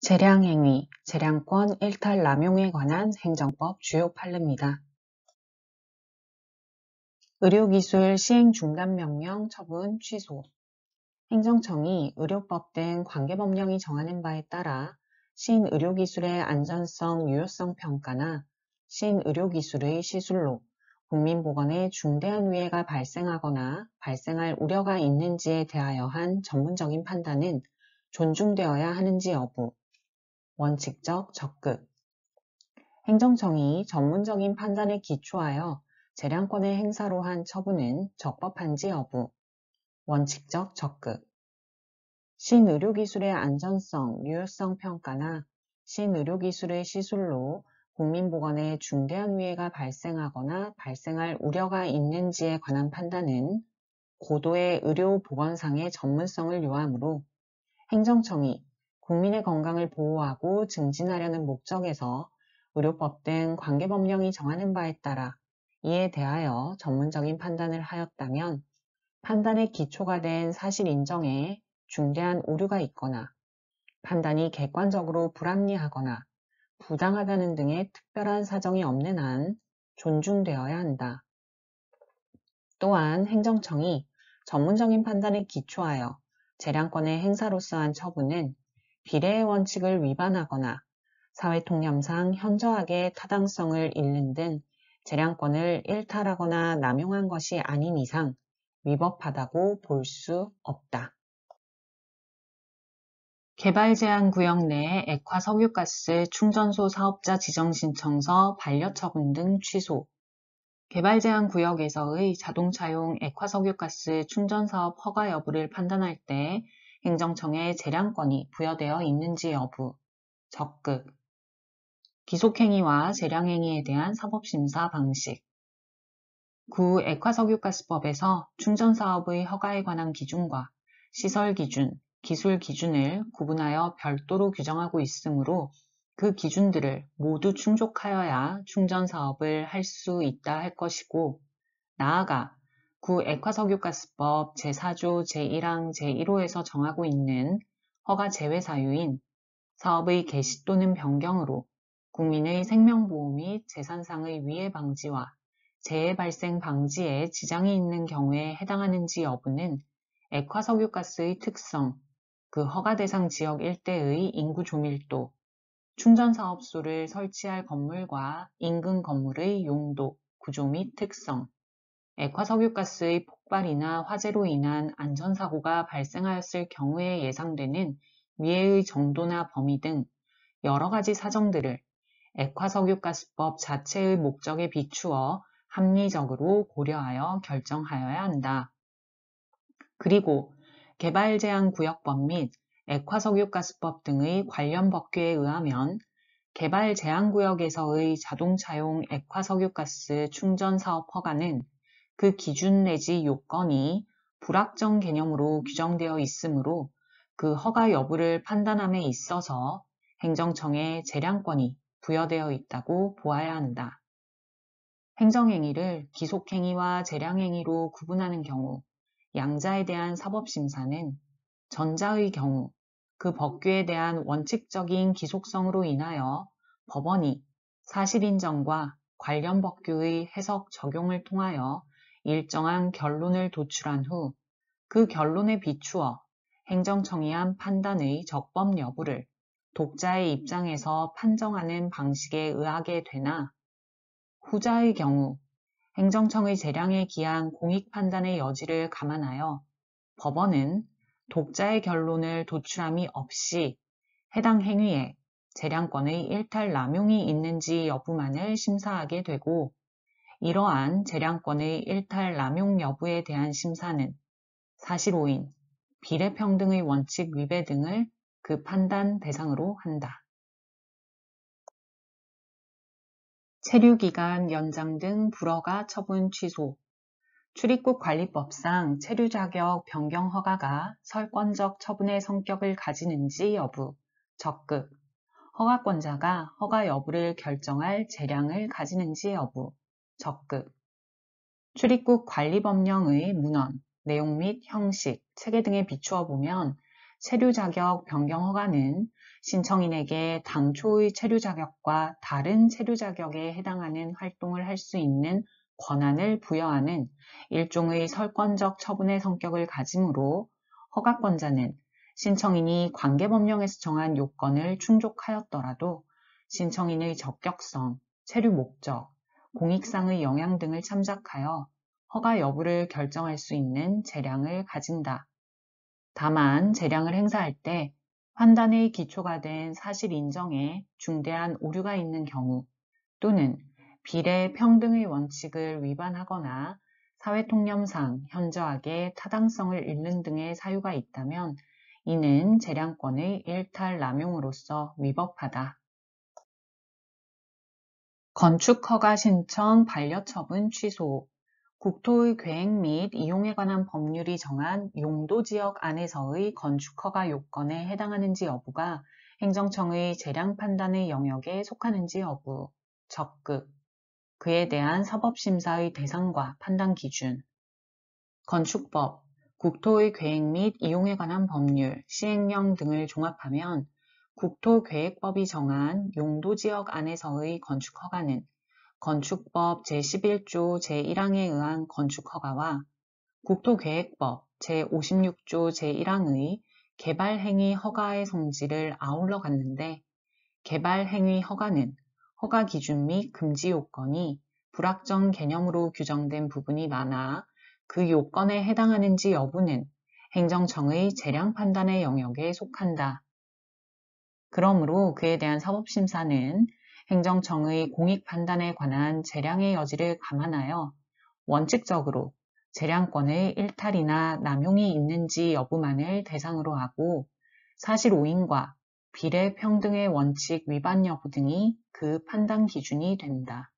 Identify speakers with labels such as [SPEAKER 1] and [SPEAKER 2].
[SPEAKER 1] 재량행위, 재량권 일탈 남용에 관한 행정법 주요 판례입니다. 의료기술 시행 중단 명령 처분 취소 행정청이 의료법 등 관계법령이 정하는 바에 따라 신의료기술의 안전성, 유효성 평가나 신의료기술의 시술로 국민보건에 중대한 위해가 발생하거나 발생할 우려가 있는지에 대하여 한 전문적인 판단은 존중되어야 하는지 여부, 원칙적 적극. 행정청이 전문적인 판단에 기초하여 재량권의 행사로 한 처분은 적법한지 여부. 원칙적 적극. 신의료기술의 안전성, 유효성 평가나 신의료기술의 시술로 국민보건에 중대한 위해가 발생하거나 발생할 우려가 있는지에 관한 판단은 고도의 의료보건상의 전문성을 요하므로 행정청이 국민의 건강을 보호하고 증진하려는 목적에서 의료법 등 관계법령이 정하는 바에 따라 이에 대하여 전문적인 판단을 하였다면 판단의 기초가 된 사실 인정에 중대한 오류가 있거나 판단이 객관적으로 불합리하거나 부당하다는 등의 특별한 사정이 없는 한 존중되어야 한다. 또한 행정청이 전문적인 판단에 기초하여 재량권의 행사로서 한 처분은 비례의 원칙을 위반하거나 사회통념상 현저하게 타당성을 잃는 등 재량권을 일탈하거나 남용한 것이 아닌 이상 위법하다고 볼 수 없다. 개발 제한 구역 내 액화 석유가스 충전소 사업자 지정 신청서 반려 처분 등 취소 개발 제한 구역에서의 자동차용 액화 석유가스 충전 사업 허가 여부를 판단할 때 행정청에 재량권이 부여되어 있는지 여부, 적극, 기속행위와 재량행위에 대한 사법심사 방식, 구 액화석유가스법에서 충전사업의 허가에 관한 기준과 시설 기준, 기술 기준을 구분하여 별도로 규정하고 있으므로 그 기준들을 모두 충족하여야 충전사업을 할 수 있다 할 것이고 나아가 구 액화석유가스법 제4조 제1항 제1호에서 정하고 있는 허가 제외 사유인 사업의 개시 또는 변경으로 국민의 생명보호 및 재산상의 위해 방지와 재해 발생 방지에 지장이 있는 경우에 해당하는지 여부는 액화석유가스의 특성, 그 허가 대상 지역 일대의 인구 조밀도, 충전사업소를 설치할 건물과 인근 건물의 용도, 구조 및 특성, 액화석유가스의 폭발이나 화재로 인한 안전사고가 발생하였을 경우에 예상되는 위해의 정도나 범위 등 여러 가지 사정들을 액화석유가스법 자체의 목적에 비추어 합리적으로 고려하여 결정하여야 한다. 그리고 개발제한구역법 및 액화석유가스법 등의 관련 법규에 의하면 개발제한구역에서의 자동차용 액화석유가스 충전 사업 허가는 그 기준 내지 요건이 불확정 개념으로 규정되어 있으므로 그 허가 여부를 판단함에 있어서 행정청에 재량권이 부여되어 있다고 보아야 한다. 행정행위를 기속행위와 재량행위로 구분하는 경우 양자에 대한 사법심사는 전자의 경우 그 법규에 대한 원칙적인 기속성으로 인하여 법원이 사실인정과 관련 법규의 해석 적용을 통하여 일정한 결론을 도출한 후 그 결론에 비추어 행정청이 한 판단의 적법 여부를 독자의 입장에서 판정하는 방식에 의하게 되나 후자의 경우 행정청의 재량에 기한 공익 판단의 여지를 감안하여 법원은 독자의 결론을 도출함이 없이 해당 행위에 재량권의 일탈 남용이 있는지 여부만을 심사하게 되고 이러한 재량권의 일탈 남용 여부에 대한 심사는 사실오인, 비례평등의 원칙 위배 등을 그 판단 대상으로 한다. 체류기간 연장 등 불허가 처분 취소. 출입국 관리법상 체류 자격 변경 허가가 설권적 처분의 성격을 가지는지 여부, 적극, 허가권자가 허가 여부를 결정할 재량을 가지는지 여부, 적극, 출입국 관리법령의 문헌, 내용 및 형식, 체계 등에 비추어 보면 체류 자격 변경 허가는 신청인에게 당초의 체류 자격과 다른 체류 자격에 해당하는 활동을 할 수 있는 권한을 부여하는 일종의 설권적 처분의 성격을 가지므로 허가권자는 신청인이 관계법령에서 정한 요건을 충족하였더라도 신청인의 적격성, 체류 목적, 공익상의 영향 등을 참작하여 허가 여부를 결정할 수 있는 재량을 가진다. 다만 재량을 행사할 때 판단의 기초가 된 사실 인정에 중대한 오류가 있는 경우 또는 비례 평등의 원칙을 위반하거나 사회통념상 현저하게 타당성을 잃는 등의 사유가 있다면 이는 재량권의 일탈 남용으로서 위법하다. 건축허가 신청 반려처분 취소 국토의 계획 및 이용에 관한 법률이 정한 용도지역 안에서의 건축허가 요건에 해당하는지 여부가 행정청의 재량 판단의 영역에 속하는지 여부, 적극, 그에 대한 사법심사의 대상과 판단 기준, 건축법, 국토의 계획 및 이용에 관한 법률, 시행령 등을 종합하면 국토계획법이 정한 용도지역 안에서의 건축허가는 건축법 제11조 제1항에 의한 건축허가와 국토계획법 제56조 제1항의 개발행위 허가의 성질을 아울러 갔는데 개발행위 허가는 허가 기준 및 금지 요건이 불확정 개념으로 규정된 부분이 많아 그 요건에 해당하는지 여부는 행정청의 재량 판단의 영역에 속한다. 그러므로 그에 대한 사법심사는 행정청의 공익 판단에 관한 재량의 여지를 감안하여 원칙적으로 재량권의 일탈이나 남용이 있는지 여부만을 대상으로 하고 사실 오인과 비례 평등의 원칙 위반 여부 등이 그 판단 기준이 된다.